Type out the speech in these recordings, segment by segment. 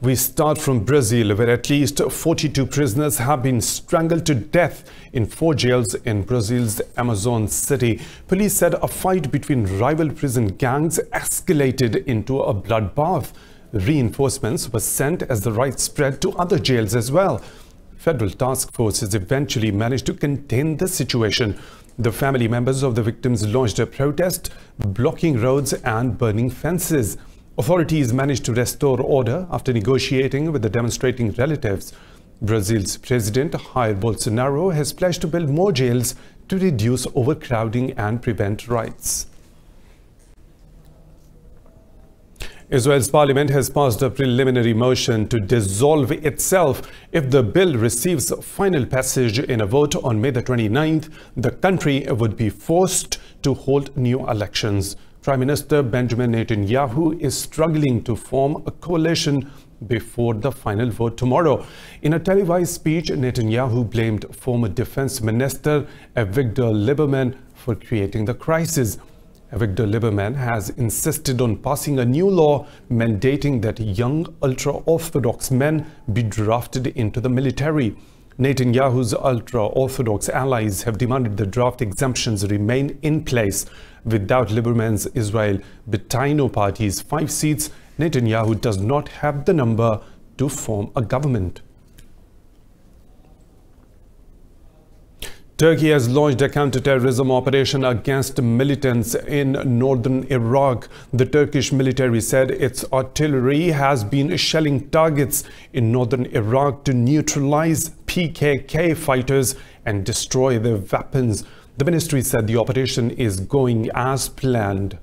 We start from Brazil, where at least 42 prisoners have been strangled to death in four jails in Brazil's Amazon city. Police said a fight between rival prison gangs escalated into a bloodbath. Reinforcements were sent as the riots spread to other jails as well. Federal task forces eventually managed to contain the situation. The family members of the victims launched a protest, blocking roads and burning fences. Authorities managed to restore order after negotiating with the demonstrating relatives. Brazil's president, Jair Bolsonaro, has pledged to build more jails to reduce overcrowding and prevent riots. Israel's parliament has passed a preliminary motion to dissolve itself. If the bill receives final passage in a vote on May the 29th, the country would be forced to hold new elections. Prime Minister Benjamin Netanyahu is struggling to form a coalition before the final vote tomorrow. In a televised speech, Netanyahu blamed former Defense Minister Avigdor Lieberman for creating the crisis. Avigdor Lieberman has insisted on passing a new law mandating that young ultra-Orthodox men be drafted into the military. Netanyahu's ultra-Orthodox allies have demanded the draft exemptions remain in place. Without Lieberman's Israel Beiteinu party's five seats, Netanyahu does not have the number to form a government. Turkey has launched a counter-terrorism operation against militants in northern Iraq. The Turkish military said its artillery has been shelling targets in northern Iraq to neutralize PKK fighters and destroy their weapons. The ministry said the operation is going as planned.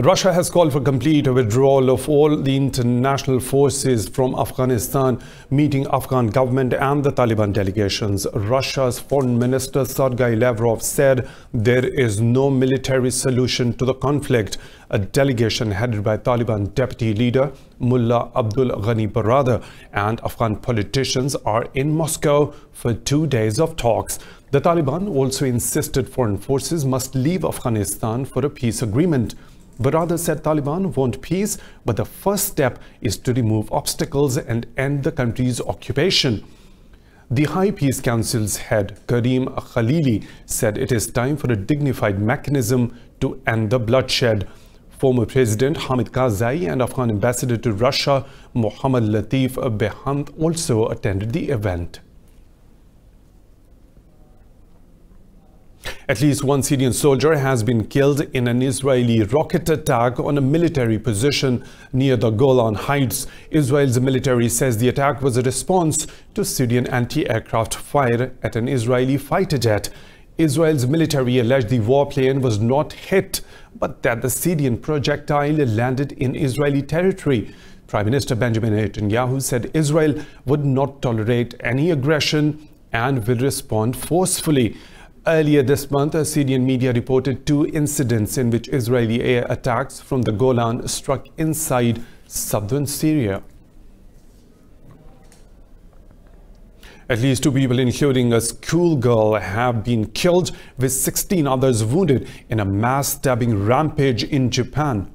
Russia has called for complete withdrawal of all the international forces from Afghanistan, meeting Afghan government and the Taliban delegations. Russia's foreign minister Sergei Lavrov said there is no military solution to the conflict. A delegation headed by Taliban deputy leader Mullah Abdul Ghani Baradar and Afghan politicians are in Moscow for two days of talks. The Taliban also insisted foreign forces must leave Afghanistan for a peace agreement. Baradar said Taliban want peace, but the first step is to remove obstacles and end the country's occupation. The High Peace Council's head, Karim Khalili, said it is time for a dignified mechanism to end the bloodshed. Former President Hamid Karzai and Afghan ambassador to Russia, Mohammad Latif Behand, also attended the event. At least one Syrian soldier has been killed in an Israeli rocket attack on a military position near the Golan Heights. Israel's military says the attack was a response to Syrian anti-aircraft fire at an Israeli fighter jet. Israel's military alleged the warplane was not hit, but that the Syrian projectile landed in Israeli territory. Prime Minister Benjamin Netanyahu said Israel would not tolerate any aggression and will respond forcefully. Earlier this month, Syrian media reported two incidents in which Israeli air attacks from the Golan struck inside southern Syria. At least two people, including a schoolgirl, have been killed, with 16 others wounded in a mass stabbing rampage in Japan.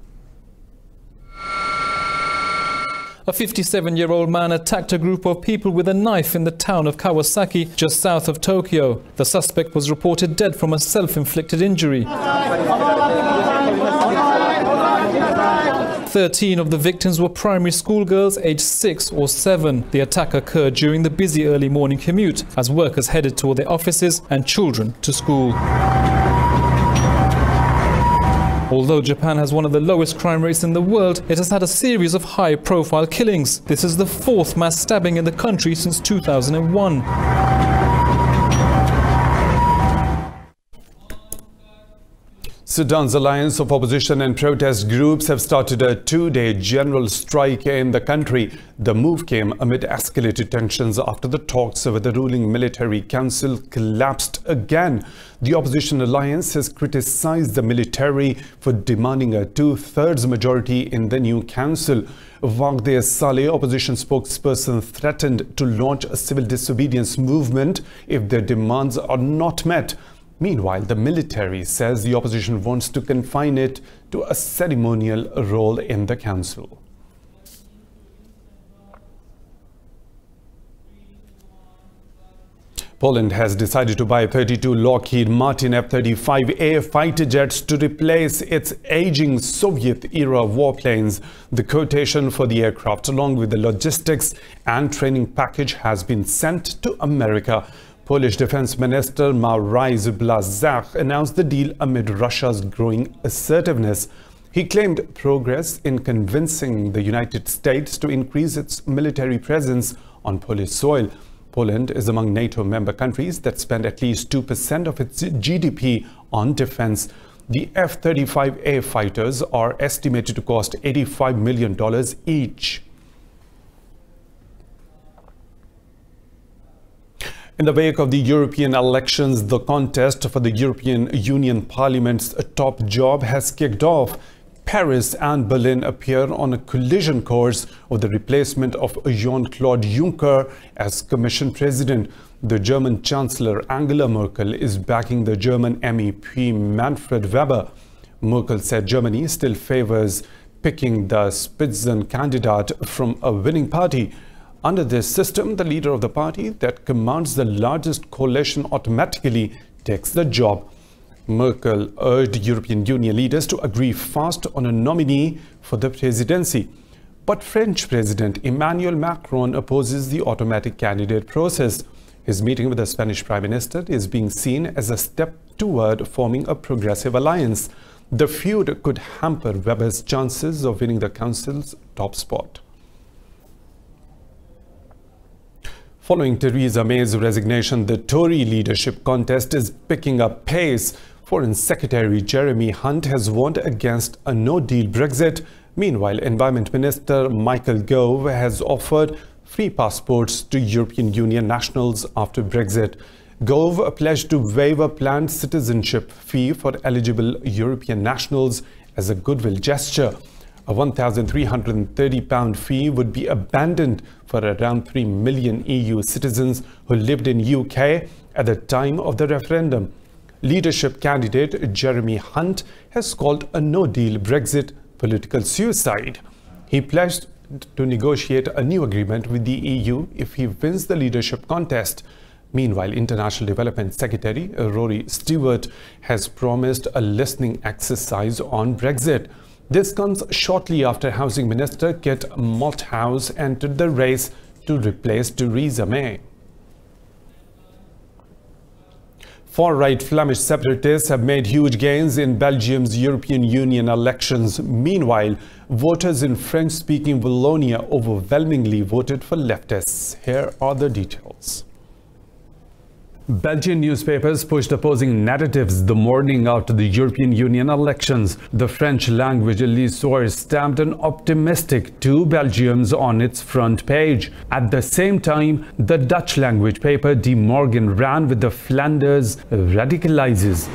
A 57-year-old man attacked a group of people with a knife in the town of Kawasaki, just south of Tokyo. The suspect was reported dead from a self-inflicted injury. 13 of the victims were primary school girls aged 6 or 7. The attack occurred during the busy early morning commute as workers headed toward their offices and children to school. Although Japan has one of the lowest crime rates in the world, it has had a series of high-profile killings. This is the fourth mass stabbing in the country since 2001. Sudan's alliance of opposition and protest groups have started a two-day general strike in the country. The move came amid escalated tensions after the talks with the ruling military council collapsed again. The opposition alliance has criticized the military for demanding a two-thirds majority in the new council. Wagde Saleh, opposition spokesperson, threatened to launch a civil disobedience movement if their demands are not met. Meanwhile, the military says the opposition wants to confine it to a ceremonial role in the council. Poland has decided to buy 32 Lockheed Martin F-35A fighter jets to replace its aging Soviet-era warplanes. The quotation for the aircraft, along with the logistics and training package, has been sent to America. Polish Defense Minister Mariusz Blaszczak announced the deal amid Russia's growing assertiveness. He claimed progress in convincing the United States to increase its military presence on Polish soil. Poland is among NATO member countries that spend at least 2% of its GDP on defense. The F-35A fighters are estimated to cost $85 million each. In the wake of the European elections, the contest for the European Union Parliament's top job has kicked off. Paris and Berlin appear on a collision course with the replacement of Jean-Claude Juncker as Commission President. The German Chancellor Angela Merkel is backing the German MEP Manfred Weber. Merkel said Germany still favors picking the Spitzenkandidat from a winning party. Under this system, the leader of the party that commands the largest coalition automatically takes the job. Merkel urged European Union leaders to agree fast on a nominee for the presidency. But French President Emmanuel Macron opposes the automatic candidate process. His meeting with the Spanish Prime Minister is being seen as a step toward forming a progressive alliance. The feud could hamper Weber's chances of winning the Council's top spot. Following Theresa May's resignation, the Tory leadership contest is picking up pace. Foreign Secretary Jeremy Hunt has warned against a no-deal Brexit. Meanwhile, Environment Minister Michael Gove has offered free passports to European Union nationals after Brexit. Gove pledged to waive a planned citizenship fee for eligible European nationals as a goodwill gesture. A £1,330 fee would be abandoned for around 3 million EU citizens who lived in UK at the time of the referendum leadership candidate Jeremy Hunt has called a no-deal Brexit political suicide. He pledged to negotiate a new agreement with the EU if he wins the leadership contest. Meanwhile, International Development Secretary Rory Stewart has promised a listening exercise on Brexit. This comes shortly after Housing Minister Kit Malthouse entered the race to replace Theresa May. Far-right Flemish separatists have made huge gains in Belgium's European Union elections. Meanwhile, voters in French-speaking Wallonia overwhelmingly voted for leftists. Here are the details. Belgian newspapers pushed opposing narratives the morning after the European Union elections. The French language Le Soir stamped an optimistic two Belgiums on its front page. At the same time, the Dutch language paper De Morgen ran with the Flanders radicalizes.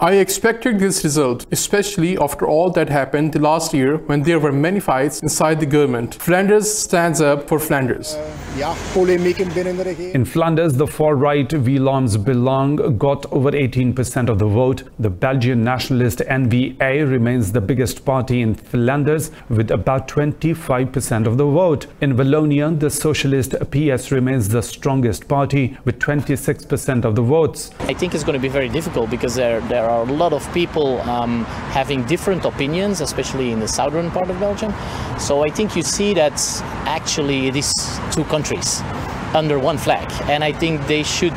I expected this result, especially after all that happened last year when there were many fights inside the government. Flanders stands up for Flanders. In Flanders, the far right Vlaams Belang got over 18% of the vote. The Belgian nationalist NVA remains the biggest party in Flanders with about 25% of the vote. In Wallonia, the socialist PS remains the strongest party with 26% of the votes. I think it's going to be very difficult because there, there are a lot of people um, having different opinions, especially in the southern part of Belgium. So I think you see that actually it is two countries under one flag. And I think they should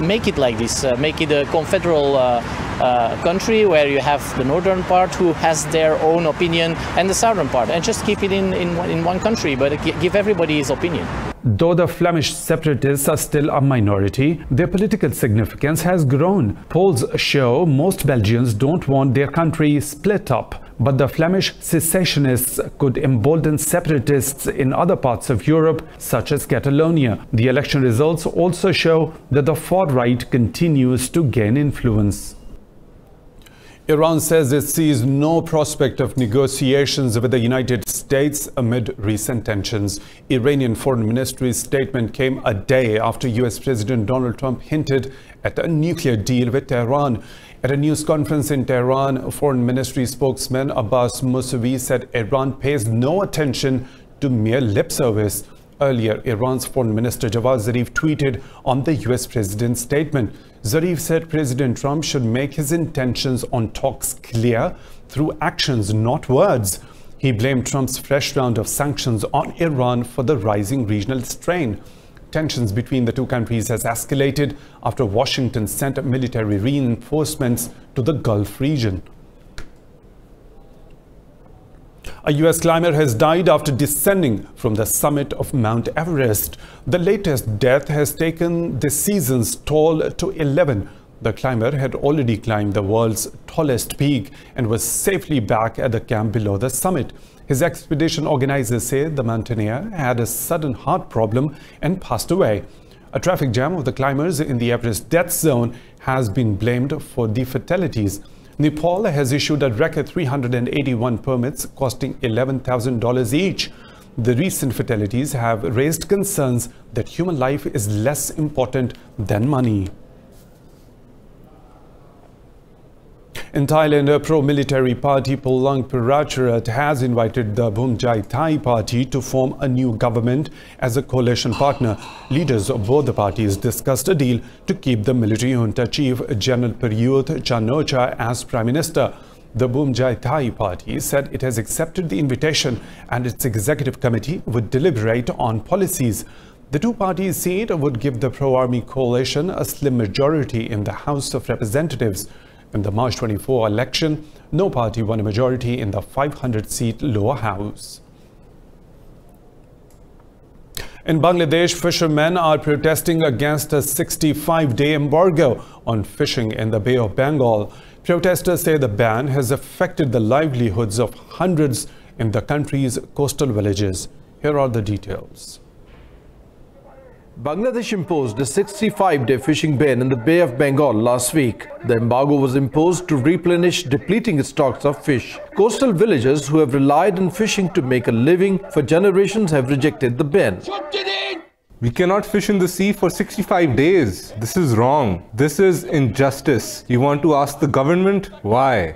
make it like this, uh, make it a confederal uh, uh, country where you have the northern part who has their own opinion and the southern part, and just keep it in, in, in one country, but give everybody his opinion. Though the Flemish separatists are still a minority, their political significance has grown. Polls show most Belgians don't want their country split up. But the Flemish secessionists could embolden separatists in other parts of Europe, such as Catalonia. The election results also show that the far right continues to gain influence. Iran says it sees no prospect of negotiations with the United States amid recent tensions. Iranian Foreign Ministry's statement came a day after US President Donald Trump hinted at a nuclear deal with Tehran. At a news conference in Tehran, Foreign Ministry spokesman Abbas Mousavi said Iran pays no attention to mere lip service. Earlier, Iran's Foreign Minister Javad Zarif tweeted on the US president's statement. Zarif said President Trump should make his intentions on talks clear through actions, not words. He blamed Trump's fresh round of sanctions on Iran for the rising regional strain. Tensions between the two countries has escalated after Washington sent military reinforcements to the Gulf region. A US climber has died after descending from the summit of Mount Everest. The latest death has taken this season's toll to 11. The climber had already climbed the world's tallest peak and was safely back at the camp below the summit. His expedition organizers say the mountaineer had a sudden heart problem and passed away. A traffic jam of the climbers in the Everest death zone has been blamed for the fatalities. Nepal has issued a record 381 permits costing $11,000 each. The recent fatalities have raised concerns that human life is less important than money. In Thailand, a pro-military party Palang Pracharath has invited the Bhum Jai Thai party to form a new government as a coalition partner. Leaders of both the parties discussed a deal to keep the military junta chief General Prayuth Chan-o-cha as prime minister. The Bhum Jai Thai party said it has accepted the invitation and its executive committee would deliberate on policies. The two parties say it would give the pro-army coalition a slim majority in the House of Representatives. In the March 24 election, no party won a majority in the 500-seat lower house. In Bangladesh, fishermen are protesting against a 65-day embargo on fishing in the Bay of Bengal. Protesters say the ban has affected the livelihoods of hundreds in the country's coastal villages. Here are the details. Bangladesh imposed a 65-day fishing ban in the Bay of Bengal last week. The embargo was imposed to replenish depleting stocks of fish. Coastal villagers who have relied on fishing to make a living for generations have rejected the ban. We cannot fish in the sea for 65 days. This is wrong. This is injustice. You want to ask the government why?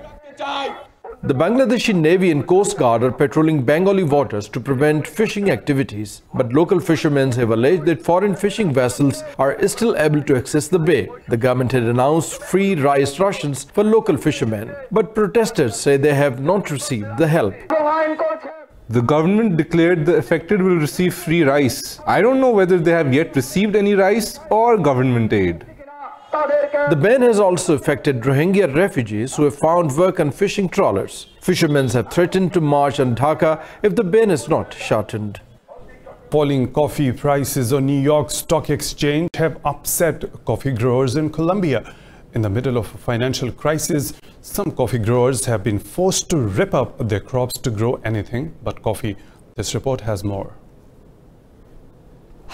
The Bangladeshi Navy and Coast Guard are patrolling Bengali waters to prevent fishing activities. But local fishermen have alleged that foreign fishing vessels are still able to access the bay. The government had announced free rice rations for local fishermen. But protesters say they have not received the help. The government declared the affected will receive free rice. I don't know whether they have yet received any rice or government aid. The ban has also affected Rohingya refugees who have found work on fishing trawlers. Fishermen have threatened to march on Dhaka if the ban is not shortened. Falling coffee prices on New York Stock Exchange have upset coffee growers in Colombia. In the middle of a financial crisis, some coffee growers have been forced to rip up their crops to grow anything but coffee. This report has more.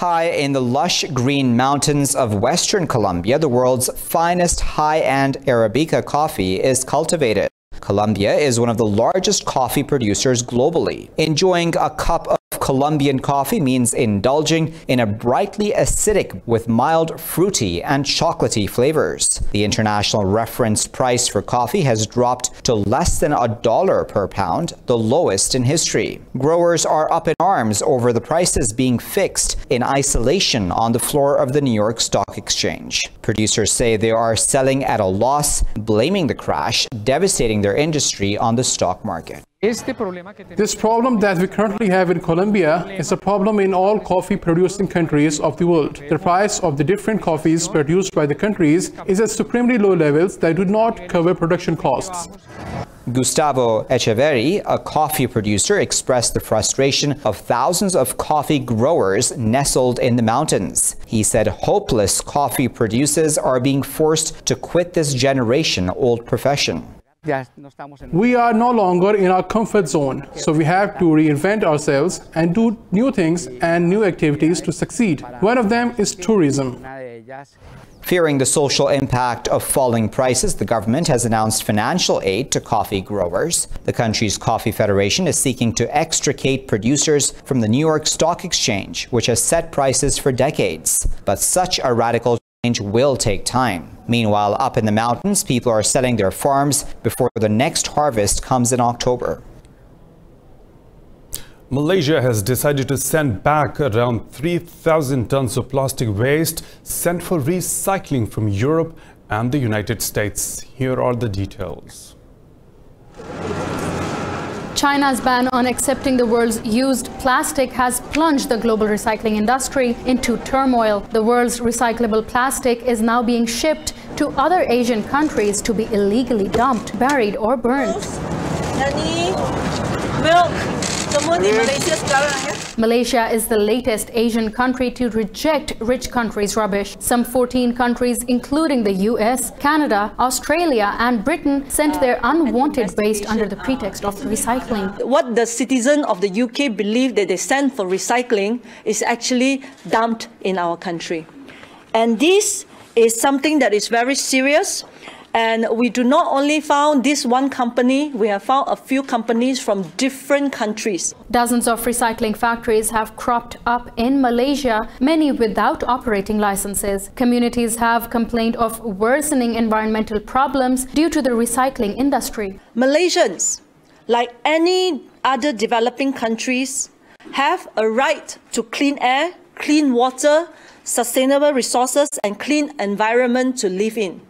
High in the lush green mountains of western Colombia, the world's finest high-end Arabica coffee is cultivated. Colombia is one of the largest coffee producers globally. Enjoying a cup of Colombian coffee means indulging in a brightly acidic with mild fruity and chocolatey flavors. The international reference price for coffee has dropped to less than a dollar per pound, the lowest in history. Growers are up in arms over the prices being fixed in isolation on the floor of the New York Stock Exchange. Producers say they are selling at a loss, blaming the crash devastating their industry on the stock market. This problem that we currently have in Colombia is a problem in all coffee producing countries of the world. The price of the different coffees produced by the countries is at supremely low levels that do not cover production costs. Gustavo Echeverri, a coffee producer, expressed the frustration of thousands of coffee growers nestled in the mountains. He said hopeless coffee producers are being forced to quit this generation-old profession. We are no longer in our comfort zone, so we have to reinvent ourselves and do new things and new activities to succeed. One of them is tourism. Fearing the social impact of falling prices, the government has announced financial aid to coffee growers. The country's Coffee Federation is seeking to extricate producers from the New York Stock Exchange, which has set prices for decades. But such a radical change will take time. Meanwhile, up in the mountains, people are selling their farms before the next harvest comes in October. Malaysia has decided to send back around 3,000 tons of plastic waste sent for recycling from Europe and the United States. Here are the details. China's ban on accepting the world's used plastic has plunged the global recycling industry into turmoil. The world's recyclable plastic is now being shipped to other Asian countries to be illegally dumped, buried, or burned. Milk. Malaysia is the latest Asian country to reject rich countries' rubbish. Some 14 countries, including the US, Canada, Australia, and Britain, sent their unwanted waste under the pretext of recycling. What the citizens of the UK believe that they send for recycling is actually dumped in our country. And this is something that is very serious and we do not only found this one company, we have found a few companies from different countries. Dozens of recycling factories have cropped up in Malaysia, many without operating licenses. Communities have complained of worsening environmental problems due to the recycling industry. Malaysians, like any other developing countries, have a right to clean air, clean water, sustainable resources and clean environment to live in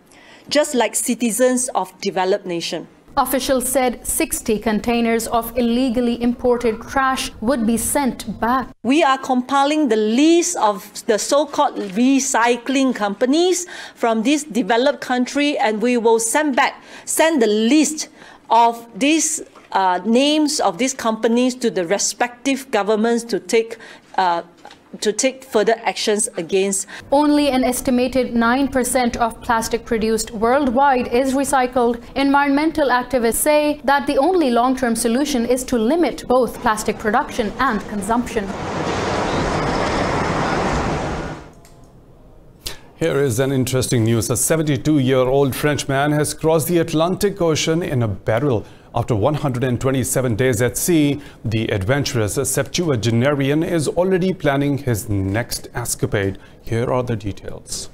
just like citizens of developed nation. Officials said 60 containers of illegally imported trash would be sent back. We are compiling the list of the so-called recycling companies from this developed country and we will send back, send the list of these uh, names of these companies to the respective governments to take uh, to take further actions against. Only an estimated 9% of plastic produced worldwide is recycled. Environmental activists say that the only long-term solution is to limit both plastic production and consumption. Here is an interesting news. A 72-year-old French man has crossed the Atlantic Ocean in a barrel. After 127 days at sea, the adventurous septuagenarian is already planning his next escapade. Here are the details.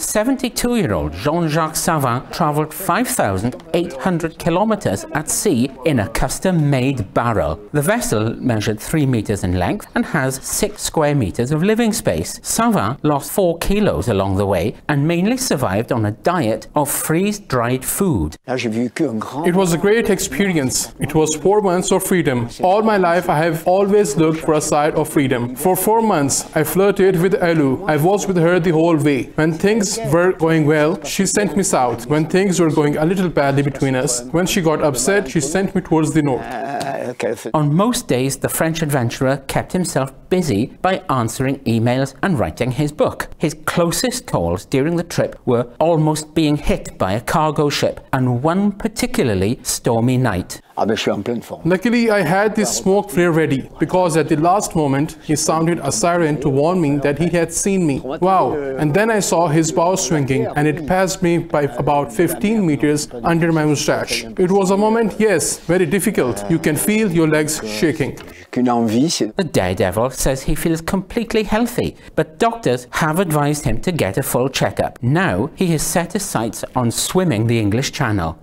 72-year-old Jean-Jacques Savin traveled 5,800 kilometers at sea in a custom-made barrel. The vessel measured 3 meters in length and has 6 square meters of living space. Savin lost 4 kilos along the way and mainly survived on a diet of freeze-dried food. It was a great experience. It was 4 months of freedom. All my life I have always looked for a side of freedom. For 4 months I flirted with Elu. I was with her the whole way. When things things were going well, she sent me south. When things were going a little badly between us, when she got upset, she sent me towards the north. On most days, the French adventurer kept himself busy by answering emails and writing his book. His closest calls during the trip were almost being hit by a cargo ship and one particularly stormy night. Luckily, I had this smoke flare ready because at the last moment he sounded a siren to warn me that he had seen me. Wow! And then I saw his bow swinging and it passed me by about 15 meters under my mustache. It was a moment, yes, very difficult. You can feel your legs shaking. The daredevil says he feels completely healthy, but doctors have advised him to get a full checkup. Now he has set his sights on swimming the English Channel.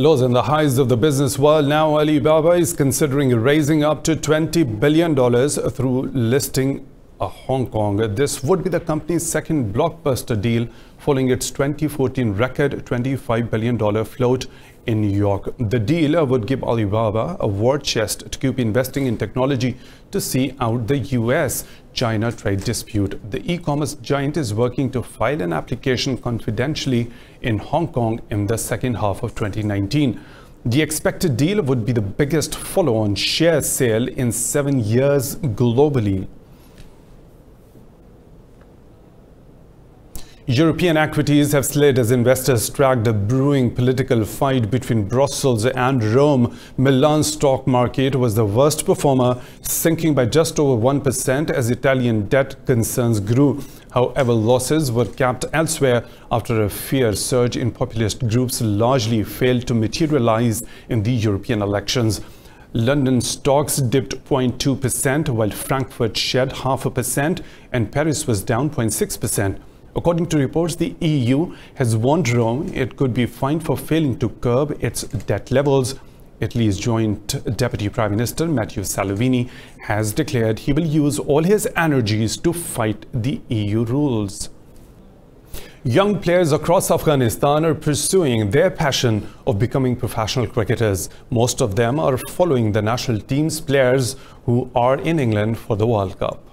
Lows and the highs of the business world. Now Alibaba is considering raising up to $20 billion through listing Hong Kong. This would be the company's second blockbuster deal following its 2014 record $25 billion float in New York. The deal would give Alibaba a war chest to keep investing in technology to see out the US China trade dispute. The e-commerce giant is working to file an application confidentially in Hong Kong in the second half of 2019. The expected deal would be the biggest follow-on share sale in seven years globally. European equities have slid as investors tracked a brewing political fight between Brussels and Rome. Milan's stock market was the worst performer, sinking by just over 1% as Italian debt concerns grew. However, losses were capped elsewhere after a fear surge in populist groups largely failed to materialize in the European elections. London stocks dipped 0.2%, while Frankfurt shed half a percent and Paris was down 0.6%. According to reports, the EU has warned Rome it could be fined for failing to curb its debt levels. Italy's joint deputy prime minister Matteo Salvini has declared he will use all his energies to fight the EU rules. Young players across Afghanistan are pursuing their passion of becoming professional cricketers. Most of them are following the national team's players who are in England for the World Cup.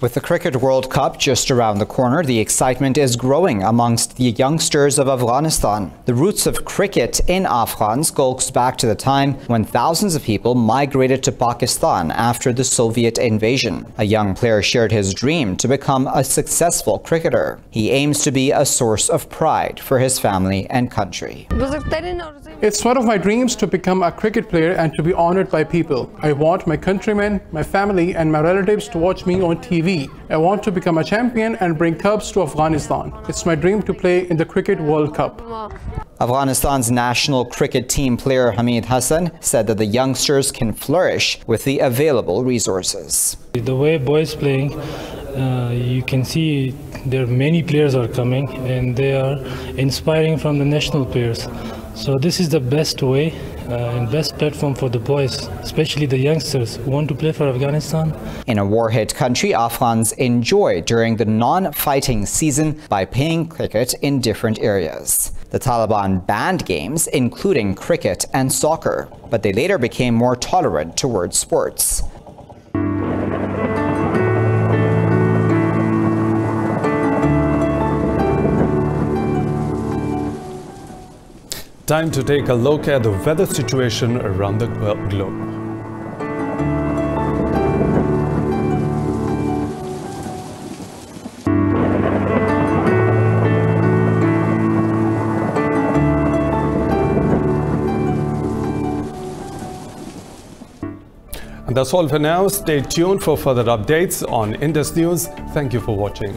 With the Cricket World Cup just around the corner, the excitement is growing amongst the youngsters of Afghanistan. The roots of cricket in Afghans goes back to the time when thousands of people migrated to Pakistan after the Soviet invasion. A young player shared his dream to become a successful cricketer. He aims to be a source of pride for his family and country. It's one of my dreams to become a cricket player and to be honored by people. I want my countrymen, my family and my relatives to watch me on TV TV. I want to become a champion and bring Cubs to Afghanistan. It's my dream to play in the Cricket World Cup. Afghanistan's national cricket team player Hamid Hassan said that the youngsters can flourish with the available resources. The way boys playing, uh, you can see there are many players are coming and they are inspiring from the national players. So this is the best way uh, and best platform for the boys, especially the youngsters who want to play for Afghanistan. In a war-hit country, Afghans enjoy during the non-fighting season by playing cricket in different areas. The Taliban banned games, including cricket and soccer, but they later became more tolerant towards sports. Time to take a look at the weather situation around the globe. And that's all for now. Stay tuned for further updates on Indus News. Thank you for watching.